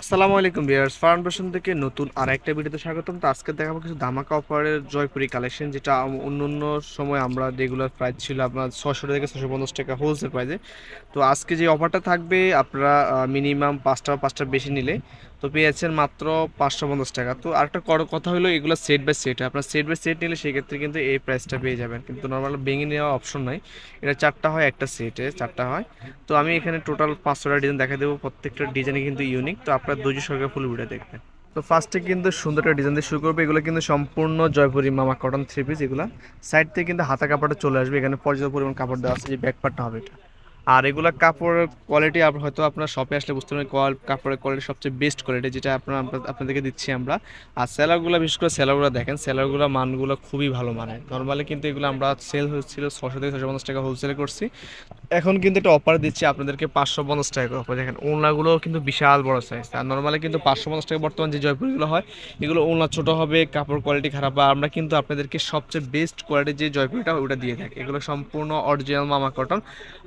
আসসালামু আলাইকুম বিয়ার্স ফাউন্ডেশন থেকে নতুন আর একটা ভিডিওতে স্বাগতম। তো আজকে দেখাবো কিছু ধামাকা অফারের জয়পুরি কালেকশন, যেটা অন্য অন্য সময় আমরা রেগুলার প্রাইস ছিল আপনার ছশো থেকে ছশো পঞ্চাশ টাকা হোলসেল প্রাইসে তো আজকে যে অফারটা থাকবে, আপনারা মিনিমাম পাঁচটা পাঁচটা বেশি নিলে, তো পেয়েছেন মাত্র পাঁচশো পঞ্চাশ টাকা। তো আরেকটা কথা হলো, এগুলো সেট বাই সেট আপনার সেট বাই সেট নিলে সেক্ষেত্রে কিন্তু এই প্রাইসটা পেয়ে যাবেন। কিন্তু নর্মাল ভেঙে নেওয়া অপশন নাই। এটা চারটা হয়, একটা সেটে চারটা হয়। তো আমি এখানে টোটাল পাঁচশোটা ডিজাইন দেখা দেবো। প্রত্যেকটা ডিজাইনে কিন্তু ইউনিক তো আপনার দুইশো সরকার ফুল ভিডিও দেখবেন। তো ফার্স্টে কিন্তু সুন্দর একটা ডিজাইন দিয়ে শুরু করবে। এগুলো কিন্তু সম্পূর্ণ জয়পুরি মামা কটন থ্রি পিস এগুলো। সাইড থেকে কিন্তু হাতা কাপড়টা চলে আসবে। এখানে পর্যাপ্ত পরিমাণ কাপড় দেওয়া আছে যে ব্যাক পার্টটা হবে এটা। আর এগুলা কাপড়ের কোয়ালিটি হয়তো আপনার শপে আসলে বুঝতে পারবেন কাপড়ের কোয়ালিটি সবচেয়ে বেস্ট কোয়ালিটি যেটা আপনার আপনাদেরকে দিচ্ছি আমরা। আর সেলারগুলো, বিশেষ করে সেলারগুলো দেখেন, সেলারগুলো মানগুলো খুবই ভালো মানের। নর্মালি কিন্তু এগুলো আমরা সেল হচ্ছিল ছশো থেকে ছশো পঞ্চাশ টাকা হোলসেল করছি। এখন কিন্তু একটা অফার দিচ্ছি আপনাদেরকে পাঁচশো পঞ্চাশ টাকা অফার দেখেন ওনাগুলো কিন্তু বিশাল বড় সাইজ আর নর্মালি কিন্তু পাঁচশো পঞ্চাশ টাকা বর্তমান যে জয়পুরগুলো হয়, এগুলো ওনা ছোট হবে, কাপড় কোয়ালিটি খারাপ আর আমরা কিন্তু আপনাদেরকে সবচেয়ে বেস্ট কোয়ালিটির যে জয়পুরটা, ওটা দিয়ে থাকি। এগুলো সম্পূর্ণ অরিজিনাল মামা কটন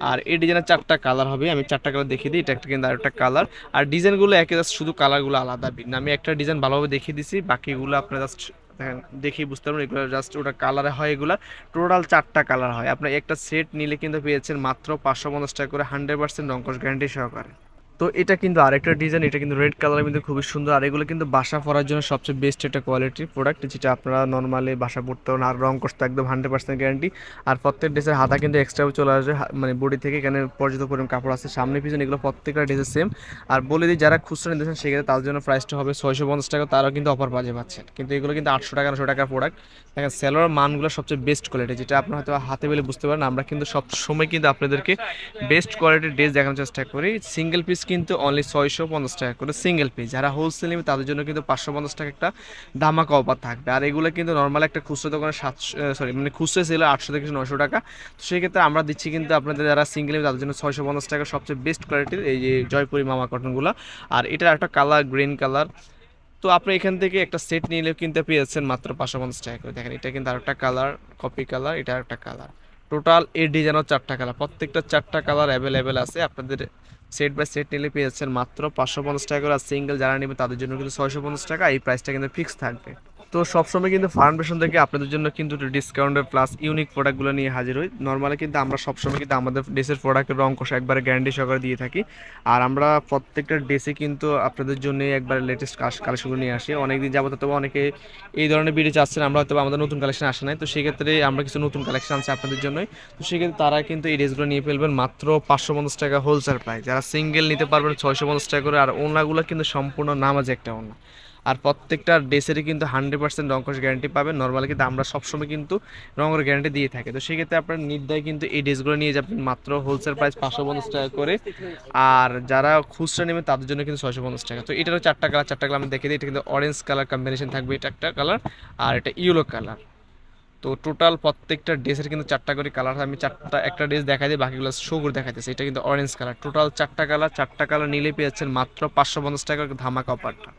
আর এই ডিজাইনের চারটা কালার হবে, আমি চারটা কালার দেখিয়ে দিই, এটা একটা কিন্তু আরেকটা কালার আর ডিজাইনগুলো একে জাস্ট শুধু কালারগুলো আলাদা, ভিন্ন। আমি একটা ডিজাইন ভালোভাবে দেখিয়ে দিছি, বাকিগুলো আপনার জাস্ট দেখেন দেখি বুঝতে পারবেন, এগুলো জাস্ট ওটা কালারে হয় এগুলা। টোটাল চারটা কালার হয়। আপনি একটা সেট নিলে কিন্তু পেয়েছেন মাত্র পাঁচশো পঞ্চাশ টাকা করে হান্ড্রেড পার্সেন্ট রঙ্কশ গ্যারান্টি সহকারে। তো এটা কিন্তু আরেকটা ডিজাইন এটা কিন্তু রেড কালারের মধ্যে খুবই সুন্দর। আর এগুলো কিন্তু বাসা পরার জন্য সবচেয়ে বেস্ট একটা কোয়ালিটির প্রোডাক্ট যেটা আপনারা নর্মালি বাসা পড়তে আর রং করতে একদম হান্ড্রেড পার্সেন্ট গ্যারান্টি আর প্রত্যেক ড্রেসের হাতা কিন্তু এক্সট্রা চলে আসবে মানে বডি থেকে এখানে পর্যাপ্ত পরিমাণ কাপড় আছে। সামনে পিছনে এগুলো প্রত্যেকটা ড্রেসের সেম আর বলে দিই, যারা খুচরা নিতেছেন সেক্ষেত্রে তাদের জন্য প্রাইসটা হবে ছয়শো পঞ্চাশ টাকা, তারাও কিন্তু অফার বাজে পাচ্ছেন। কিন্তু এগুলো কিন্তু আটশো টাকা, নশো টাকার প্রোডাক্ট দেখেন সেলোয়ার মানগুলো সবচেয়ে বেস্ট কোয়ালিটি যেটা আপনার হয়তো হাতে পেলে বুঝতে পারেন। আমরা কিন্তু সব সময় কিন্তু আপনাদেরকে বেস্ট কোয়ালিটির ড্রেস দেখানোর চেষ্টা করি। সিঙ্গেল পিস কিন্তু অনলি ছয়শো পঞ্চাশ টাকা করে সিঙ্গেল পিস যারা হোলসেল নেবে, তাদের জন্য কিন্তু পাঁচশো পঞ্চাশ টাকা একটা ধামাকা অফার থাকবে। আর এগুলো কিন্তু নর্মাল একটা খুচরো দোকানে সাতশো সরি মানে খুচরো ছিল আটশো থেকে নশো টাকা। তো সেক্ষেত্রে আমরা দিচ্ছি কিন্তু আপনাদের যারা সিঙ্গেল নেবে, তাদের জন্য ছয়শো পঞ্চাশ টাকা সবচেয়ে বেস্ট কোয়ালিটির এই যে জয়পুরি মামা কটনগুলো আর এটার একটা কালার গ্রিন কালার তো আপনি এখান থেকে একটা সেট নিলে কিনতে পেয়েছেন মাত্র পাঁচশো পঞ্চাশ টাকা করে। দেখেন, এটা কিন্তু আরেকটা কালার কপি কালার এটা একটা কালার টোটাল এই ডিজাইনও চারটা কালার প্রত্যেকটা চারটা কালার অ্যাভেলেবেল আছে। আপনাদের সেট বাই সেট নিলে যাচ্ছেন মাত্র পাঁচশো পঞ্চাশ টাকা করে। আর সিঙ্গেল যারা নেবে তাদের জন্য কিন্তু ছয়শো পঞ্চাশ টাকা। এই প্রাইসটা কিন্তু ফিক্স থাকবে। তো সবসময় কিন্তু ফাউন্ডেশন থেকে আপনাদের জন্য কিন্তু ডিসকাউন্টের প্লাস ইউনিক প্রোডাক্টগুলো নিয়ে হাজির হই। নর্মালি কিন্তু আমরা সবসময় কিন্তু আমাদের ড্রেসের প্রোডাক্টের কষা একবারে গ্যারান্টি সহকারে দিয়ে থাকি। আর আমরা প্রত্যেকটা ড্রেসে কিন্তু আপনাদের জন্য একবার লেটেস্ট কালেকশনগুলো নিয়ে আসি। অনেকদিন যাবত তবে অনেকে এই ধরনের ভিডিও চাচ্ছেন, আমরা হয়তো আমাদের নতুন কালেকশন আসে নাই। তো সেক্ষেত্রে আমরা কিছু নতুন কালেকশন আছে আপনাদের জন্যই। তো সেক্ষেত্রে তারা কিন্তু এই ড্রেসগুলো নিয়ে ফেলবেন মাত্র পাঁচশো পঞ্চাশ টাকা হোলসেল প্রাইস যারা সিঙ্গেল নিতে পারবেন ছয়শো পঞ্চাশ টাকা করে, আর ওনাগুলো কিন্তু সম্পূর্ণ নামাজ একটা ওনা। আর প্রত্যেকটা ড্রেসেরই কিন্তু হান্ড্রেড পার্সেন্ট রঙ্কশ গ্যারান্টি পাবেন নর্মালি কিন্তু আমরা সবসময় কিন্তু রঙের গ্যারান্টি দিয়ে থাকি। তো সেক্ষেত্রে আপনার নির্দায় কিন্তু এই ড্রেসগুলো নিয়ে যাবেন মাত্র হোলসেল প্রাইস পাঁচশো পঞ্চাশ টাকা করে। আর যারা খুচরা নেবেন তাদের জন্য কিন্তু ছয়শো পঞ্চাশ টাকা। তো এটারও চারটা কালার চারটা কালার আমি দেখে দিই। এটা কিন্তু অরেঞ্জ কালার কম্বিনেশন থাকবে এটা একটা কালার আর এটা ইয়েলো কালার তো টোটাল প্রত্যেকটা ড্রেসের কিন্তু চারটা করে কালার আমি চারটা, একটা ড্রেস দেখা দিই, বাকিগুলো শো করে দেখাইতেছে এটা কিন্তু অরেঞ্জ কালার টোটাল চারটা কালার চারটা কালার নিলে পেয়েছেন মাত্র পাঁচশো পঞ্চাশ টাকার ধামাকা অফারটা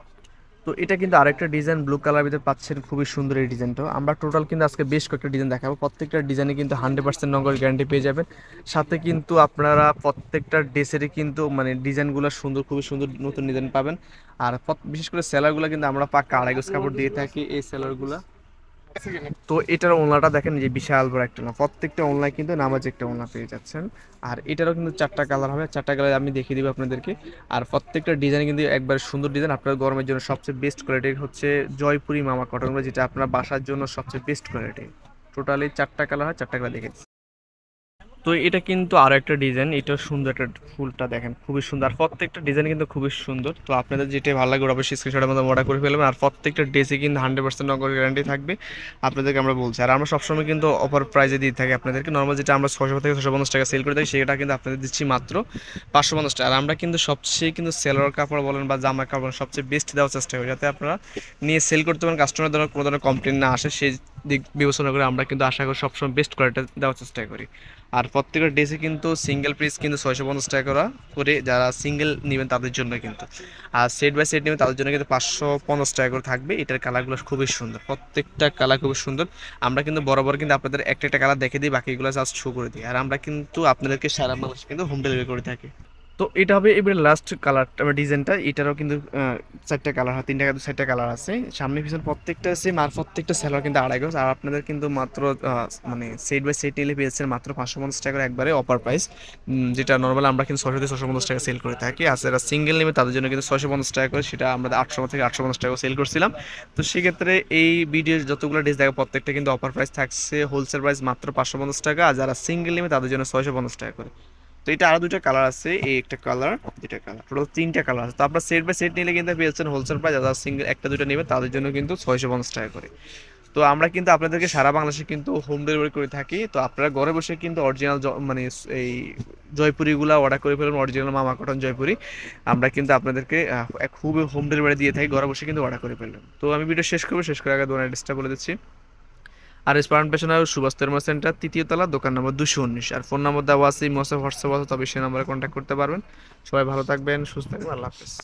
তো এটা কিন্তু আরেকটা ডিজাইন ব্লু কালার ভিতরে পাচ্ছেন, খুবই সুন্দর এই ডিজাইনটা আমরা টোটাল কিন্তু আজকে বেশ কয়েকটা ডিজাইন দেখাবো। প্রত্যেকটা ডিজাইনে কিন্তু হান্ড্রেড পার্সেন্ট নগর গ্যারান্টি পেয়ে যাবেন। সাথে কিন্তু আপনারা প্রত্যেকটা ড্রেসেরই কিন্তু মানে ডিজাইনগুলো সুন্দর, খুবই সুন্দর নতুন ডিজাইন পাবেন। আর বিশেষ করে সেলারগুলো কিন্তু আমরা পাক্কা আড়াই কাপড় দিয়ে থাকি এই সেলারগুলো তো এটার ওনলাটা দেখেন যে বিশাল বড় একটা ওনা প্রত্যেকটা ওনলায় কিন্তু নামাজ একটা ওনলা পেয়ে যাচ্ছেন। আর এটারও কিন্তু চারটা কালার হবে। চারটা কালার আমি দেখিয়ে দিব আপনাদেরকে। আর প্রত্যেকটা ডিজাইন কিন্তু একবার সুন্দর ডিজাইন আপনার গরমের জন্য সবচেয়ে বেস্ট কোয়ালিটি হচ্ছে জয়পুরি মামা কটনগুলো যেটা আপনার বাসার জন্য সবচেয়ে বেস্ট কোয়ালিটি টোটালি চারটা কালার হয়, চারটা কালার দেখে দিচ্ছি। তো এটা কিন্তু আরও একটা ডিজাইন এটা সুন্দর একটা ফুলটা দেখেন, খুবই সুন্দর। আর প্রত্যেকটা ডিজাইন কিন্তু খুবই সুন্দর। তো আপনাদের যেটা ভালো লাগে ওরা অবশ্যই স্ক্রিনশটের মধ্যে অর্ডার করে ফেলবেন আর প্রত্যেকটা ড্রেসে কিন্তু হান্ড্রেড পার্সেন্ট নগর গ্যারান্টি থাকবে। আপনাদেরকে আমরা বলছি, আর আমরা সবসময় কিন্তু অফার প্রাইজে দিয়ে থাকি আপনাদেরকে। নর্মাল যেটা আমরা ছশো থেকে ছশো পঞ্চাশ টাকা সেল করে থাকি, সেটা কিন্তু আপনাদের দিচ্ছি মাত্র পাঁচশো পঞ্চাশ টাকা। আর আমরা কিন্তু সবচেয়ে কিন্তু সেলোয়ার কাপড় বলেন বা জামা কাপড় সবচেয়ে বেস্ট দেওয়ার চেষ্টা করি, যাতে আপনারা নিয়ে সেল করতে পারেন। কাস্টমার ধরনের কোনো ধরনের কমপ্লেন না আসে সেই দিক বিবেচনা করে আমরা কিন্তু আশা করি সবসময় বেস্ট কোয়ালিটি দেওয়ার চেষ্টা করি। আর প্রত্যেকটা ড্রেসে কিন্তু সিঙ্গেল পিস কিন্তু ছয়শো পঞ্চাশ টাকা করা, করে যারা সিঙ্গেল নেবেন তাদের জন্য কিন্তু। আর সেট বাই সেট নেবেন তাদের জন্য কিন্তু পাঁচশো পঞ্চাশ টাকা করে থাকবে। এটার কালারগুলো খুবই সুন্দর, প্রত্যেকটা কালার খুবই সুন্দর। আমরা কিন্তু বরাবর কিন্তু আপনাদের একটা একটা কালার দেখে দিই, বাকিগুলো জাস্ট শো করে দিই। আর আমরা কিন্তু আপনাদেরকে সারা বাংলাদেশে কিন্তু হোম ডেলিভারি করে থাকি। তো এটা হবে এবারে লাস্ট কালার ডিজাইনটা এটারও কিন্তু চারটা কালার হয়, তিনটা চারটা কালার আছে। সামনে পিছনে প্রত্যেকটা সেম আর প্রত্যেকটা সেলার কিন্তু আড়াই গজ, আর আপনাদের কিন্তু মাত্র মানে সেট বাই সেট নিলে পেয়েছেন মাত্র পাঁচশো পঞ্চাশ টাকার একবারে অফার প্রাইস যেটা নর্মাল আমরা কিন্তু ছশো থেকে ছশো পঞ্চাশ টাকা সেল করে থাকি। আর যারা সিঙ্গেল নেবে, তাদের জন্য কিন্তু ছশো পঞ্চাশ টাকা করে, সেটা আমরা আটশো থেকে আটশো পঞ্চাশ টাকা সেল করছিলাম। তো সেক্ষেত্রে এই ভিডিওর যতগুলো ডিস দেখে, প্রত্যেকটা কিন্তু অফার প্রাইস থাকছে হোলসেল প্রাইস মাত্র পাঁচশো পঞ্চাশ টাকা, আর যারা সিঙ্গেল নেবে, তাদের জন্য ছয়শো পঞ্চাশ টাকা করে। তো এটা আরও দুইটা কালার আছে, এই একটা কালার দুইটা কালার টোটাল তিনটা কালার আছে। তো আপনার সেট বাই সেট নিলে কিন্তু পেয়েছেন হোলসেল প্রাইস যারা সিঙ্গেল একটা দুটো নেবে তাদের জন্য কিন্তু ছয়শো পঞ্চাশ টাকা করে। তো আমরা কিন্তু আপনাদেরকে সারা বাংলাদেশে কিন্তু হোম ডেলিভারি করে থাকি। তো আপনারা ঘরে বসে কিন্তু অরিজিনাল মানে এই জয়পুরিগুলো অর্ডার করে ফেলুন অরিজিনাল মামা কটন জয়পুরি। আমরা কিন্তু আপনাদেরকে খুবই হোম ডেলিভারি দিয়ে থাকি, ঘরে বসে কিন্তু অর্ডার করে ফেলুন। তো আমি ভিডিও শেষ করব, শেষ করে আগে দোকান অ্যাড্রেসটা বলে দিচ্ছি। আর স্পার্ন পেশন আর সুভাষ তেরমা সেন্টার, তৃতীয় তলা, দোকান নম্বর দুশো উনিশ। আর ফোন নম্বর দেওয়া আছে মোসাফ হোয়াটসঅ্যাপ আছে তবে সেই নম্বরে কন্ট্যাক্ট করতে পারবেন। সবাই ভালো থাকবেন, সুস্থ থাকবেন, আল্লাহ হাফেজ।